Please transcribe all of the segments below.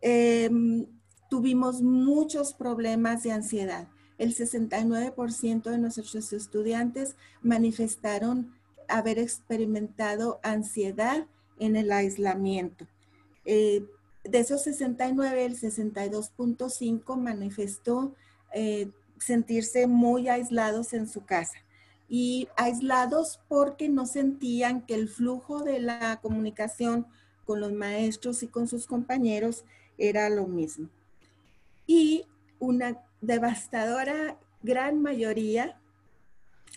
em, tuvimos muchos problemas de ansiedad. El 69% de nuestros estudiantes manifestaron haber experimentado ansiedad en el aislamiento. Eh, de esos 69, el 62.5 manifestó eh, sentirse muy aislados en su casa y aislados porque no sentían que el flujo de la comunicación con los maestros y con sus compañeros era lo mismo. Y una devastadora gran mayoría,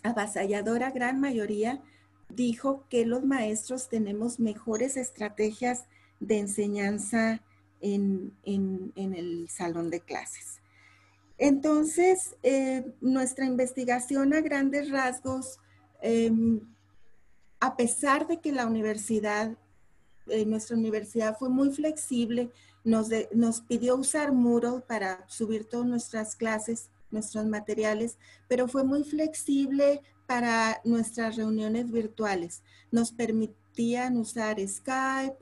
avasalladora gran mayoría, dijo que los maestros tenemos mejores estrategias de enseñanza en, el salón de clases. Entonces, eh, nuestra investigación a grandes rasgos, em, a pesar de que la universidad, eh, nuestra universidad fue muy flexible, nos, pidió usar Moodle para subir todas nuestras clases, nuestros materiales, pero fue muy flexible para nuestras reuniones virtuales. Nos permitían usar Skype,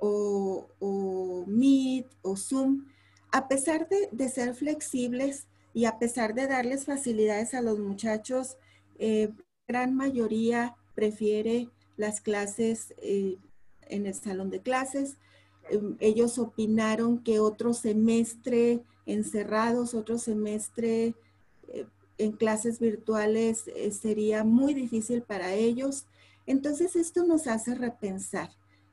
o, Meet o Zoom, a pesar de, ser flexibles y a pesar de darles facilidades a los muchachos, eh, gran mayoría prefiere las clases eh, en el salón de clases. Em, ellos opinaron que otro semestre encerrados, otro semestre eh, en clases virtuales sería muy difícil para ellos. Entonces esto nos hace repensar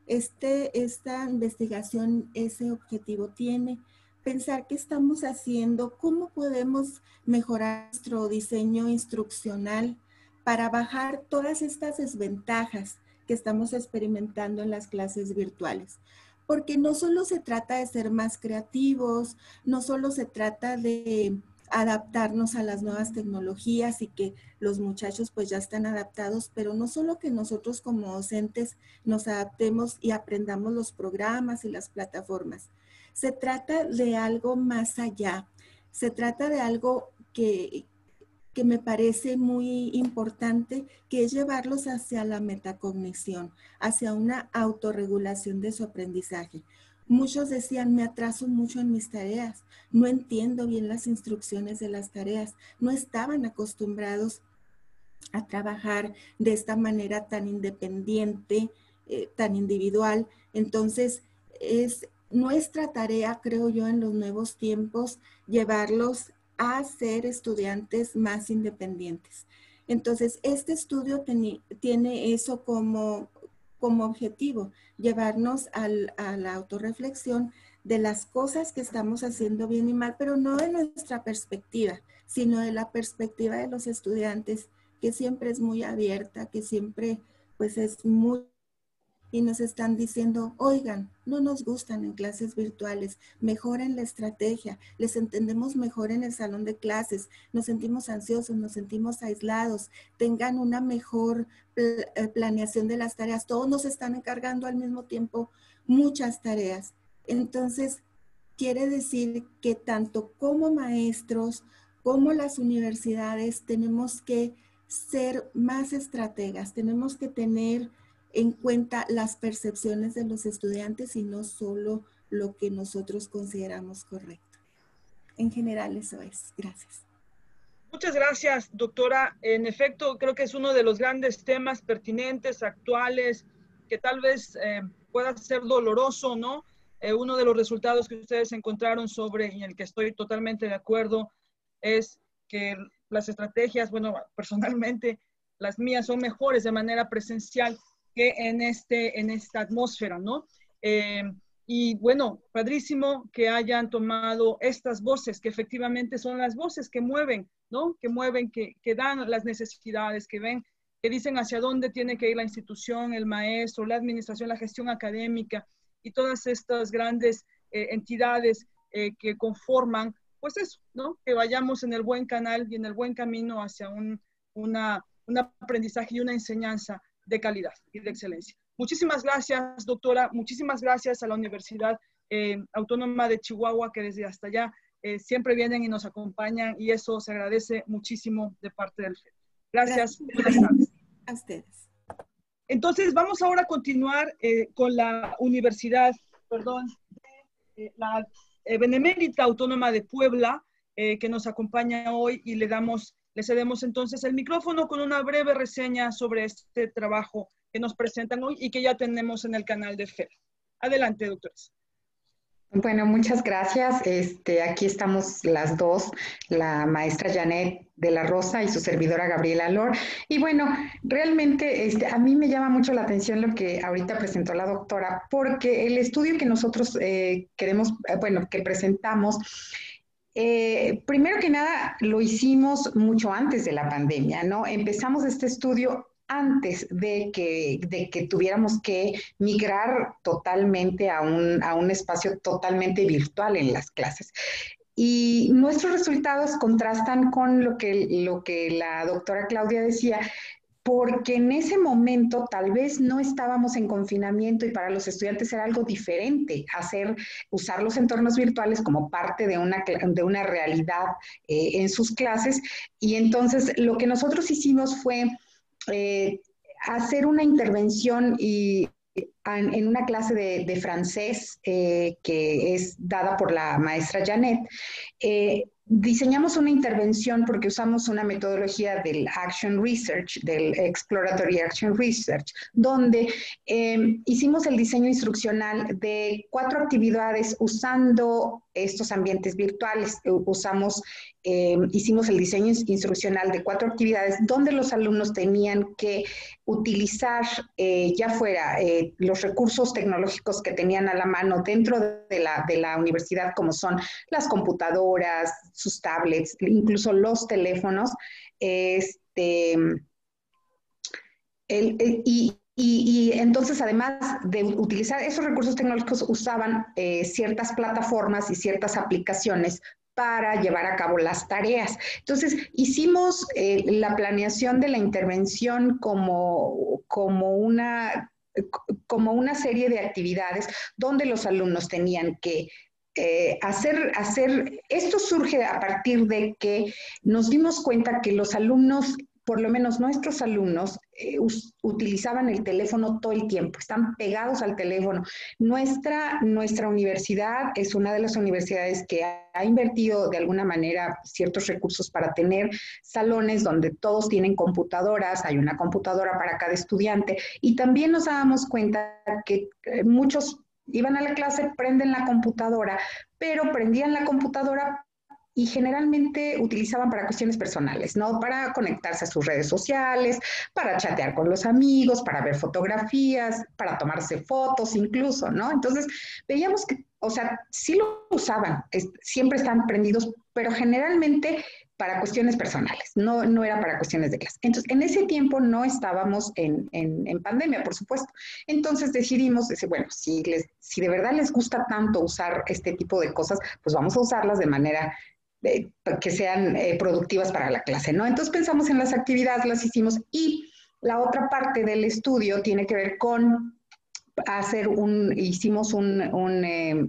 este, esta investigación ese objetivo tiene, pensar qué estamos haciendo, cómo podemos mejorar nuestro diseño instruccional para bajar todas estas desventajas que estamos experimentando en las clases virtuales. Porque no solo se trata de ser más creativos, no solo se trata de adaptarnos a las nuevas tecnologías y que los muchachos pues ya están adaptados, pero no solo que nosotros como docentes nos adaptemos y aprendamos los programas y las plataformas. Se trata de algo más allá. Se trata de algo que, que me parece muy importante, que es llevarlos hacia la metacognición, hacia una autorregulación de su aprendizaje. Muchos decían, me atraso mucho en mis tareas, no entiendo bien las instrucciones de las tareas, no estaban acostumbrados a trabajar de esta manera tan independiente, eh, tan individual. Entonces, es nuestra tarea, creo yo, en los nuevos tiempos, llevarlos a ser estudiantes más independientes. Entonces, este estudio tiene eso como, como objetivo, llevarnos a la autorreflexión de las cosas que estamos haciendo bien y mal, pero no de nuestra perspectiva, sino de la perspectiva de los estudiantes, que siempre es muy abierta, que siempre pues es muy y nos están diciendo, oigan, no nos gustan en clases virtuales, mejoren la estrategia, les entendemos mejor en el salón de clases, nos sentimos ansiosos, nos sentimos aislados, tengan una mejor eh, planeación de las tareas, todos nos están encargando al mismo tiempo muchas tareas. Entonces, quiere decir que tanto como maestros como las universidades tenemos que ser más estrategas, tenemos que tener en cuenta las percepciones de los estudiantes y no solo lo que nosotros consideramos correcto. En general eso es. Gracias. Muchas gracias, doctora. En efecto, creo que es uno de los grandes temas pertinentes, actuales, que tal vez eh, pueda ser doloroso, ¿no? Eh, uno de los resultados que ustedes encontraron sobre, y en el que estoy totalmente de acuerdo, es que las estrategias, bueno, personalmente, las mías son mejores de manera presencial que en, este, en esta atmósfera, ¿no? Eh, y bueno, padrísimo que hayan tomado estas voces, que efectivamente son las voces que mueven, ¿no? Que mueven, que, que dan las necesidades, que ven, que dicen hacia dónde tiene que ir la institución, el maestro, la administración, la gestión académica y todas estas grandes eh, entidades eh, que conforman, pues eso, ¿no? Que vayamos en el buen canal y en el buen camino hacia un, una, un aprendizaje y una enseñanza de calidad y de excelencia. Muchísimas gracias, doctora. Muchísimas gracias a la Universidad eh, Autónoma de Chihuahua, que desde hasta allá eh, siempre vienen y nos acompañan y eso se agradece muchísimo de parte del FED. Gracias. Buenas A ustedes. Entonces, vamos ahora a continuar eh, con la Universidad, perdón, eh, la Benemérita Autónoma de Puebla, que nos acompaña hoy y le damos, le cedemos entonces el micrófono con una breve reseña sobre este trabajo que nos presentan hoy y que ya tenemos en el canal de FED. Adelante, doctores. Bueno, muchas gracias. Este, aquí estamos las dos, la maestra Janet de la Rosa y su servidora Gabriela Lor. Y bueno, realmente este, a mí me llama mucho la atención lo que ahorita presentó la doctora, porque el estudio que nosotros eh, queremos, eh, bueno, que presentamos, eh, primero que nada, lo hicimos mucho antes de la pandemia, ¿no? Empezamos este estudio antes de que, de que tuviéramos que migrar totalmente a un, a un espacio totalmente virtual en las clases. Y nuestros resultados contrastan con lo que, lo que la doctora Claudia decía, porque en ese momento tal vez no estábamos en confinamiento y para los estudiantes era algo diferente hacer, usar los entornos virtuales como parte de una, de una realidad eh, en sus clases. Y entonces lo que nosotros hicimos fue eh, hacer una intervención y, en, una clase de, francés eh, que es dada por la maestra Janet. Diseñamos una intervención porque usamos una metodología del Action Research, del Exploratory Action Research, donde hicimos el diseño instruccional de cuatro actividades usando estos ambientes virtuales. Usamos eh, hicimos el diseño instruccional de cuatro actividades donde los alumnos tenían que utilizar eh, ya fuera eh, los recursos tecnológicos que tenían a la mano dentro de la, de la, universidad, como son las computadoras, sus tablets, incluso los teléfonos. Este, y, y, entonces, además de utilizar esos recursos tecnológicos, usaban ciertas plataformas y ciertas aplicaciones para llevar a cabo las tareas. Entonces, hicimos eh, la planeación de la intervención como, como, una, como una serie de actividades donde los alumnos tenían que eh, hacer, hacer, esto surge a partir de que nos dimos cuenta que los alumnos por lo menos nuestros alumnos eh, utilizaban el teléfono todo el tiempo, están pegados al teléfono. Nuestra, nuestra universidad es una de las universidades que ha invertido de alguna manera ciertos recursos para tener salones donde todos tienen computadoras, hay una computadora para cada estudiante y también nos dábamos cuenta que eh, muchos iban a la clase, prenden la computadora, pero prendían la computadora y generalmente utilizaban para cuestiones personales, ¿no? Para conectarse a sus redes sociales, para chatear con los amigos, para ver fotografías, para tomarse fotos incluso, ¿no? Entonces, veíamos que, o sea, sí lo usaban, siempre estaban prendidos, pero generalmente para cuestiones personales, no, no era para cuestiones de clase. Entonces, en ese tiempo no estábamos en, en, pandemia, por supuesto. Entonces decidimos, bueno, si, les, si de verdad les gusta tanto usar este tipo de cosas, pues vamos a usarlas de manera que sean eh, productivas para la clase, ¿no? Entonces pensamos en las actividades, las hicimos y la otra parte del estudio tiene que ver con hacer un, hicimos un, un, eh,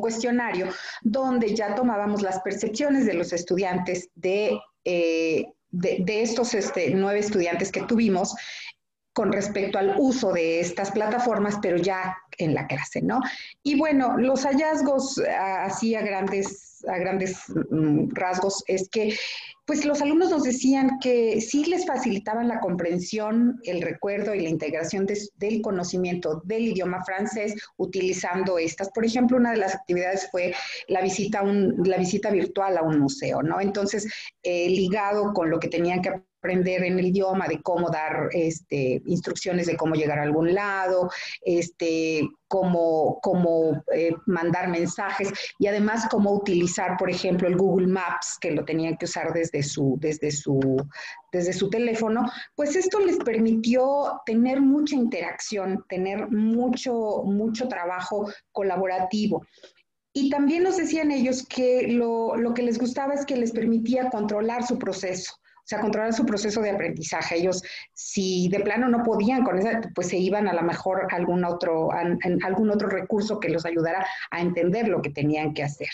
cuestionario donde ya tomábamos las percepciones de los estudiantes de, eh, de, estos este, nueve estudiantes que tuvimos con respecto al uso de estas plataformas, pero ya en la clase, ¿no? Y bueno, los hallazgos así a grandes, a grandes mm, rasgos es que pues los alumnos nos decían que sí les facilitaban la comprensión, el recuerdo y la integración del conocimiento del idioma francés utilizando estas. Por ejemplo, una de las actividades fue la visita, un, la visita virtual a un museo, ¿no? Entonces, eh, ligado con lo que tenían que aprender en el idioma, de cómo dar este, instrucciones de cómo llegar a algún lado, este, cómo, cómo eh, mandar mensajes y además cómo utilizar, por ejemplo, el Google Maps, que lo tenían que usar desde su, desde su, desde su teléfono, pues esto les permitió tener mucha interacción, tener mucho, mucho trabajo colaborativo. Y también nos decían ellos que lo, lo que les gustaba es que les permitía controlar su proceso sea, controlar su proceso de aprendizaje. Ellos, si de plano no podían con eso, pues se iban a lo mejor a algún otro, algún otro recurso que los ayudara a entender lo que tenían que hacer.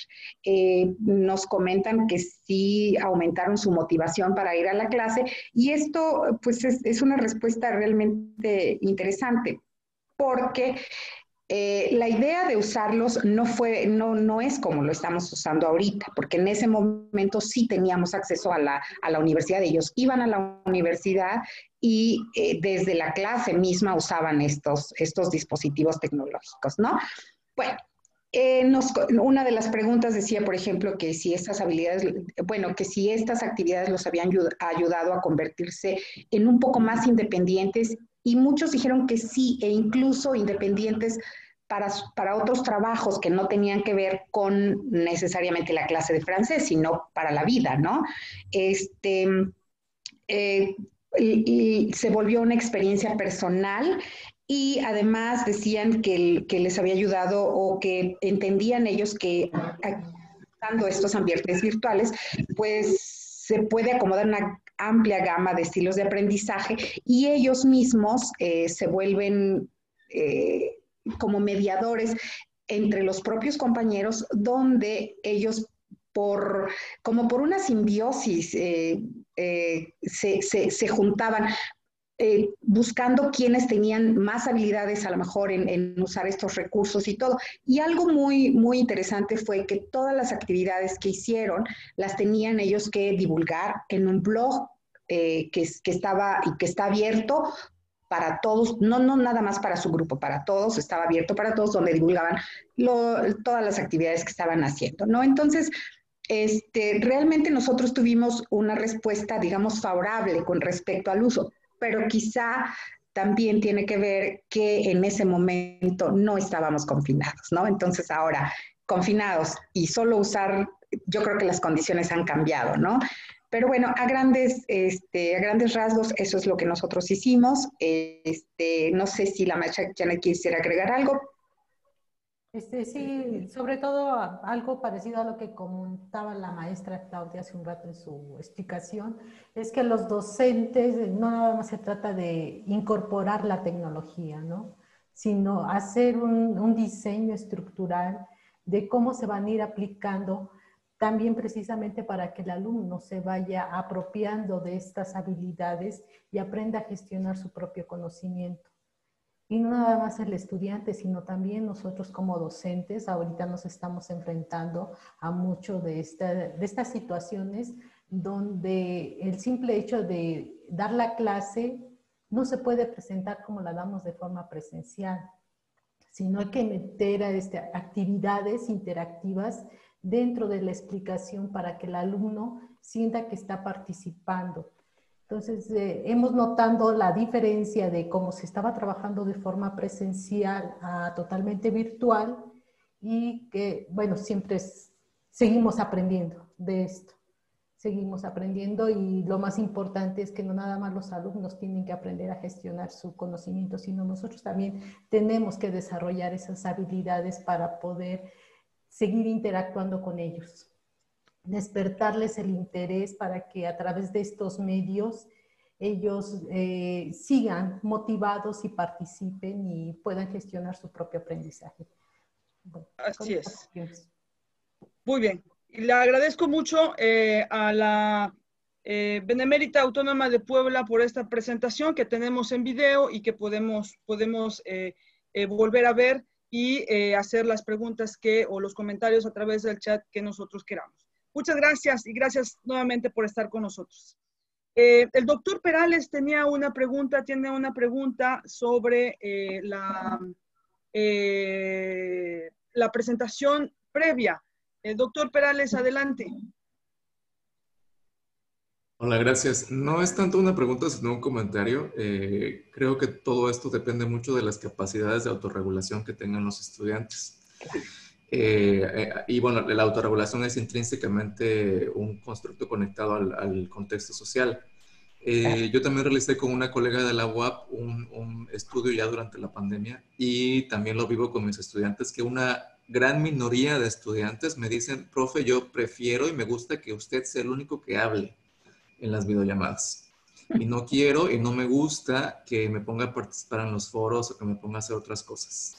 Eh, nos comentan que sí aumentaron su motivación para ir a la clase y esto pues es, es una respuesta realmente interesante porque eh, la idea de usarlos no fue, no, no es como lo estamos usando ahorita, porque en ese momento sí teníamos acceso a la, a la universidad. Ellos iban a la universidad y eh, desde la clase misma usaban estos, estos dispositivos tecnológicos, ¿no? Bueno, eh, una de las preguntas decía, por ejemplo, que si estas habilidades, bueno, que si estas actividades los habían ayudado a convertirse en un poco más independientes y muchos dijeron que sí, e incluso independientes para, otros trabajos que no tenían que ver con necesariamente la clase de francés, sino para la vida, ¿no? Este, eh, se volvió una experiencia personal y además decían que, les había ayudado o que entendían ellos que usando estos ambientes virtuales, pues se puede acomodar una amplia gama de estilos de aprendizaje y ellos mismos eh, se vuelven eh, como mediadores entre los propios compañeros, donde ellos por, como por una simbiosis, eh, eh, se, juntaban eh, buscando quienes tenían más habilidades a lo mejor en, usar estos recursos y todo. Y algo muy, muy interesante fue que todas las actividades que hicieron las tenían ellos que divulgar en un blog que, que, estaba y que está abierto para todos, no, no nada más para su grupo, para todos, estaba abierto para todos, donde divulgaban todas las actividades que estaban haciendo, ¿no? Entonces, este, realmente nosotros tuvimos una respuesta, digamos, favorable con respecto al uso, pero quizá también tiene que ver que en ese momento no estábamos confinados, ¿no? Entonces ahora, confinados y solo usar, yo creo que las condiciones han cambiado, ¿no? Pero bueno, a grandes, este, a grandes rasgos, eso es lo que nosotros hicimos. Este, no sé si la maestra Janet quisiera agregar algo. Este, sí, sobre todo algo parecido a lo que comentaba la maestra Claudia hace un rato en su explicación, es que los docentes no nada más se trata de incorporar la tecnología, ¿no? sino hacer un, un diseño estructural de cómo se van a ir aplicando también precisamente para que el alumno se vaya apropiando de estas habilidades y aprenda a gestionar su propio conocimiento. Y no nada más el estudiante, sino también nosotros como docentes, ahorita nos estamos enfrentando a mucho de, de estas situaciones donde el simple hecho de dar la clase no se puede presentar como la damos de forma presencial, sino hay que meter a este, actividades interactivas dentro de la explicación para que el alumno sienta que está participando. Entonces, eh, hemos notado la diferencia de cómo se estaba trabajando de forma presencial a totalmente virtual y que, bueno, siempre seguimos aprendiendo de esto. Seguimos aprendiendo y lo más importante es que no nada más los alumnos tienen que aprender a gestionar su conocimiento, sino nosotros también tenemos que desarrollar esas habilidades para poder seguir interactuando con ellos, despertarles el interés para que a través de estos medios ellos eh, sigan motivados y participen y puedan gestionar su propio aprendizaje. Así es. Muy bien. Y le agradezco mucho eh, a la eh, Benemérita Autónoma de Puebla por esta presentación que tenemos en video y que podemos, podemos volver a ver y eh, hacer las preguntas que o los comentarios a través del chat que nosotros queramos. Muchas gracias y gracias nuevamente por estar con nosotros. Eh, el doctor Perales tenía una pregunta, tiene una pregunta sobre eh, la, la presentación previa. doctor Perales, adelante. Hola, gracias. No es tanto una pregunta, sino un comentario. Eh, creo que todo esto depende mucho de las capacidades de autorregulación que tengan los estudiantes. Eh, eh, y bueno, la autorregulación es intrínsecamente un constructo conectado al, contexto social. yo también realicé con una colega de la UAP un, un, estudio ya durante la pandemia y también lo vivo con mis estudiantes, que una gran minoría de estudiantes me dicen, profe, yo prefiero y me gusta que usted sea el único que hable en las videollamadas. Y no quiero y no me gusta que me ponga a participar en los foros o que me ponga a hacer otras cosas.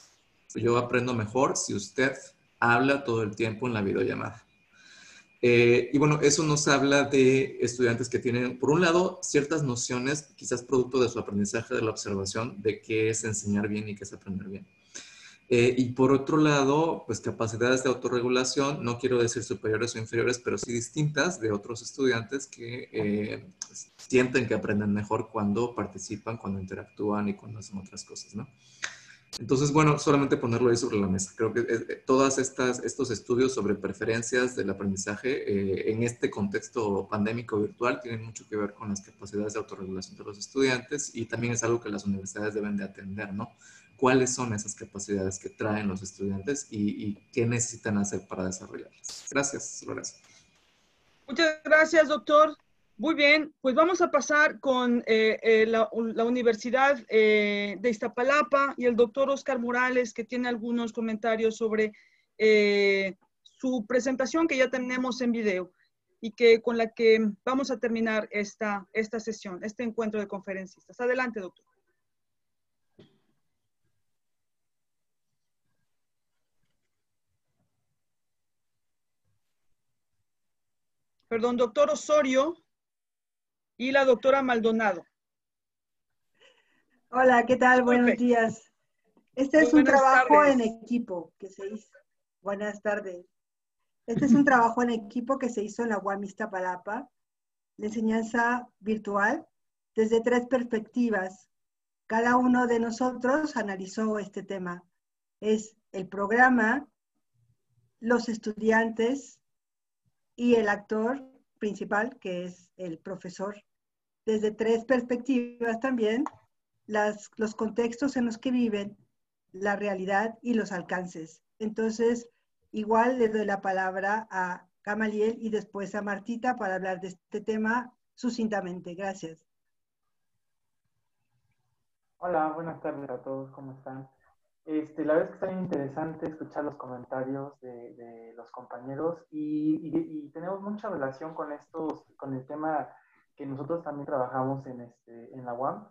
Yo aprendo mejor si usted habla todo el tiempo en la videollamada. Eh, y bueno, eso nos habla de estudiantes que tienen, por un lado, ciertas nociones, quizás producto de su aprendizaje de la observación, de qué es enseñar bien y qué es aprender bien. Eh, y por otro lado, pues capacidades de autorregulación, no quiero decir superiores o inferiores, pero sí distintas de otros estudiantes que eh, sienten que aprenden mejor cuando participan, cuando interactúan y cuando hacen otras cosas, ¿no? Entonces, bueno, solamente ponerlo ahí sobre la mesa. Creo que eh, todos estos estudios sobre preferencias del aprendizaje eh, en este contexto pandémico virtual tienen mucho que ver con las capacidades de autorregulación de los estudiantes y también es algo que las universidades deben de atender, ¿no? ¿Cuáles son esas capacidades que traen los estudiantes y, qué necesitan hacer para desarrollarlas? Gracias, Lorenzo. Muchas gracias, doctor. Muy bien, pues vamos a pasar con eh, eh, la, Universidad eh, de Iztapalapa y el doctor Oscar Morales, que tiene algunos comentarios sobre su presentación que ya tenemos en video y que con la que vamos a terminar esta, esta sesión, este encuentro de conferencistas. Adelante, doctor. Perdón, doctor Osorio y la doctora Maldonado. Hola, ¿qué tal? Buenos días. Este es un trabajo en equipo que se hizo. Buenas tardes. Este es un trabajo en equipo que se hizo en la Guamista Palapa, de enseñanza virtual, desde tres perspectivas. Cada uno de nosotros analizó este tema. Es el programa, los estudiantes y el actor principal, que es el profesor, desde tres perspectivas también, las, los contextos en los que viven, la realidad y los alcances. Entonces, igual le doy la palabra a Camaliel y después a Martita para hablar de este tema sucintamente. Gracias. Hola, buenas tardes a todos, ¿cómo están? Este, la verdad es que está muy interesante escuchar los comentarios de, los compañeros y, tenemos mucha relación con estos, con el tema que nosotros también trabajamos en, este, en la UAM.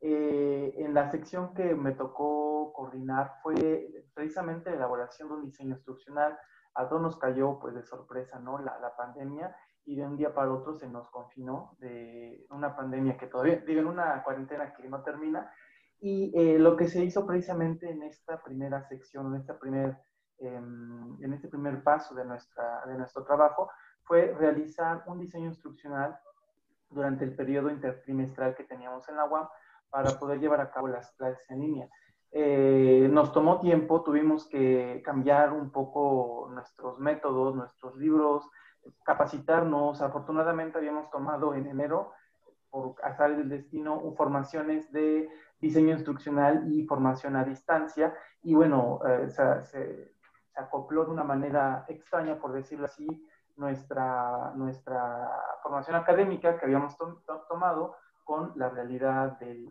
Eh, en la sección que me tocó coordinar fue precisamente la elaboración de un diseño instruccional. A todos nos cayó pues de sorpresa, ¿no? La, la pandemia y de un día para otro se nos confinó de una pandemia que todavía, digo, en una cuarentena que no termina, y eh, lo que se hizo precisamente en esta primera sección, en, esta primer, em, en este primer paso de, nuestra, de nuestro trabajo, fue realizar un diseño instruccional durante el periodo intertrimestral que teníamos en la UAM para poder llevar a cabo las clases en línea. Eh, nos tomó tiempo, tuvimos que cambiar un poco nuestros métodos, nuestros libros, capacitarnos. Afortunadamente habíamos tomado en enero, por azar del destino, formaciones de diseño instruccional y formación a distancia. Y bueno, eh, se, acopló de una manera extraña, por decirlo así, nuestra, nuestra formación académica que habíamos tomado con la realidad de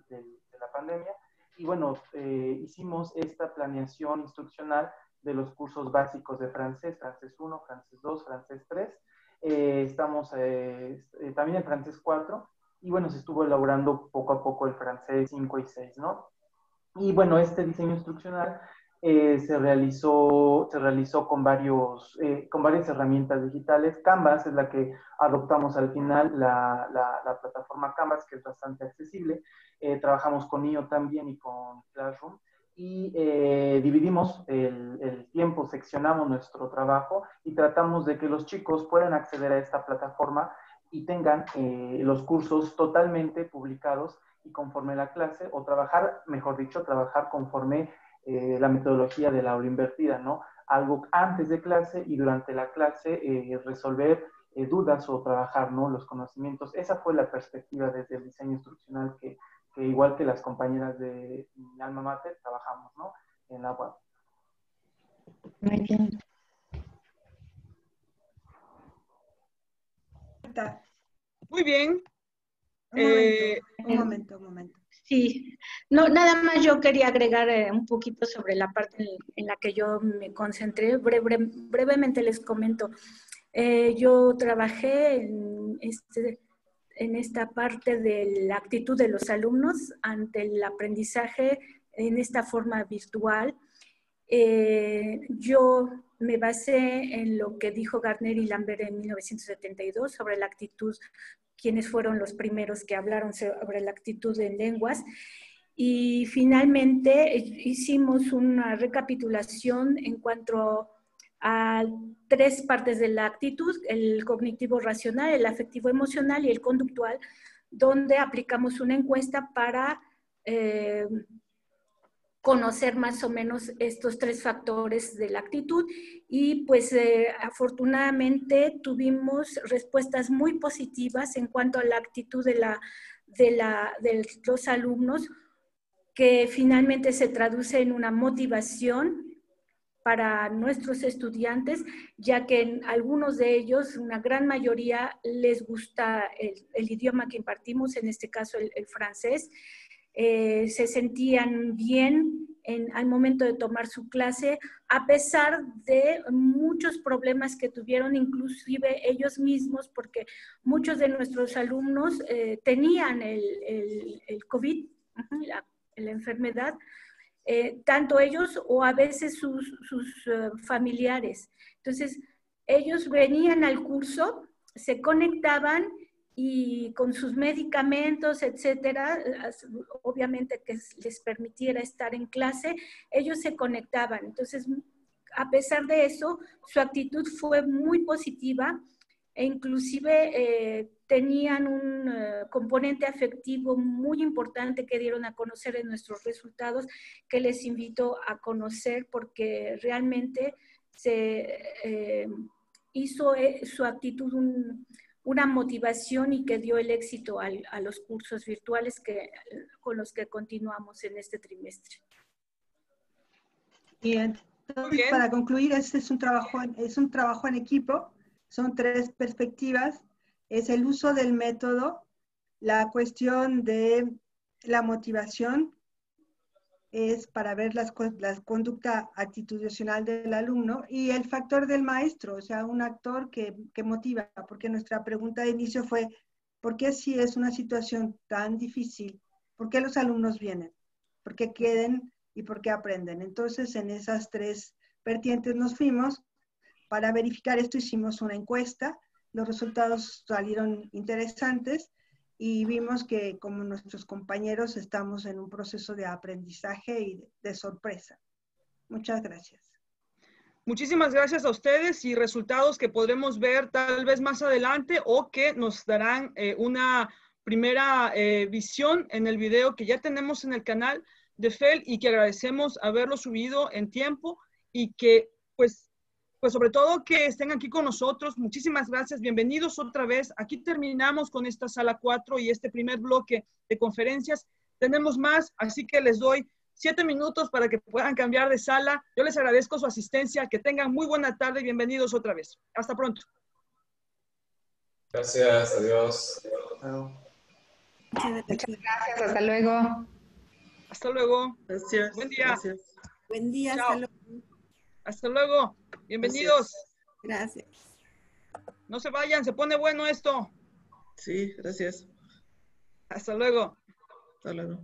la pandemia. Y bueno, eh, hicimos esta planeación instruccional de los cursos básicos de francés, francés 1, francés 2, francés 3. Eh, estamos también en francés 4 y bueno, se estuvo elaborando poco a poco el francés 5 y 6, ¿no? Y bueno, este diseño instruccional eh, se, realizó, se realizó con, varios, eh, con varias herramientas digitales. Canvas es la que adoptamos al final, la, la, plataforma Canvas, que es bastante accesible. Eh, trabajamos con IO también y con Classroom. Y dividimos el, el tiempo, seccionamos nuestro trabajo y tratamos de que los chicos puedan acceder a esta plataforma y tengan eh, los cursos totalmente publicados y conforme la clase, o trabajar, mejor dicho, trabajar conforme eh, la metodología de la aula invertida, ¿no? Algo antes de clase y durante la clase eh, resolver dudas o trabajar, ¿no? Los conocimientos. Esa fue la perspectiva desde el diseño instruccional que, que igual que las compañeras de mi alma mater, trabajamos, ¿no? En la web. Muy bien. Muy bien. Eh, un momento, un momento, Sí, no, nada más yo quería agregar eh, un poquito sobre la parte en, la que yo me concentré. brevemente les comento. Eh, yo trabajé en, este, en esta parte de la actitud de los alumnos ante el aprendizaje en esta forma virtual. yo me basé en lo que dijo Gardner y Lambert en 1972 sobre la actitud, quienes fueron los primeros que hablaron sobre la actitud en lenguas. y finalmente hicimos una recapitulación en cuanto a tres partes de la actitud, el cognitivo racional, el afectivo emocional y el conductual, donde aplicamos una encuesta para eh, conocer más o menos estos tres factores de la actitud y pues eh, afortunadamente tuvimos respuestas muy positivas en cuanto a la actitud de, la, de, la, de los alumnos que finalmente se traduce en una motivación para nuestros estudiantes, ya que en algunos de ellos, una gran mayoría, les gusta el, idioma que impartimos, en este caso el, francés. Eh, se sentían bien en, al momento de tomar su clase, a pesar de muchos problemas que tuvieron, inclusive ellos mismos, porque muchos de nuestros alumnos eh, tenían el, el COVID, la la enfermedad, eh, tanto ellos o a veces sus, eh, familiares. Entonces, ellos venían al curso, se conectaban y con sus medicamentos, etcétera, obviamente que les permitiera estar en clase, ellos se conectaban. Entonces, a pesar de eso, su actitud fue muy positiva e inclusive eh, tenían un eh, componente afectivo muy importante que dieron a conocer en nuestros resultados, que les invito a conocer porque realmente se eh, hizo su actitud una motivación y que dio el éxito a los cursos virtuales que, con los que continuamos en este trimestre. Bien, entonces para concluir, este es un trabajo, es un trabajo en equipo son tres perspectivas. Es el uso del método, la cuestión de la motivación, es para ver las, la conducta actitudinal del alumno y el factor del maestro, o sea, un actor que, que, motiva, porque nuestra pregunta de inicio fue, ¿por qué si es una situación tan difícil, por qué los alumnos vienen? ¿Por qué queden y por qué aprenden? Entonces, en esas tres vertientes nos fuimos para verificar esto hicimos una encuesta, los resultados salieron interesantes y vimos que como nuestros compañeros estamos en un proceso de aprendizaje y de sorpresa. Muchas gracias. Muchísimas gracias a ustedes y resultados que podremos ver tal vez más adelante o que nos darán eh, una primera eh, visión en el video que ya tenemos en el canal de FEL y que agradecemos haberlo subido en tiempo y que pues pues sobre todo que estén aquí con nosotros. Muchísimas gracias. Bienvenidos otra vez. Aquí terminamos con esta sala 4 y este primer bloque de conferencias. Tenemos más, así que les doy siete minutos para que puedan cambiar de sala. Yo les agradezco su asistencia. Que tengan muy buena tarde y bienvenidos otra vez. Hasta pronto. Gracias, adiós. Muchas gracias, hasta luego. Hasta luego. Gracias. Buen día. Gracias. Buen día, hasta luego. Hasta luego. Bienvenidos. Gracias. No se vayan, se pone bueno esto. Sí, gracias. Hasta luego. Hasta luego.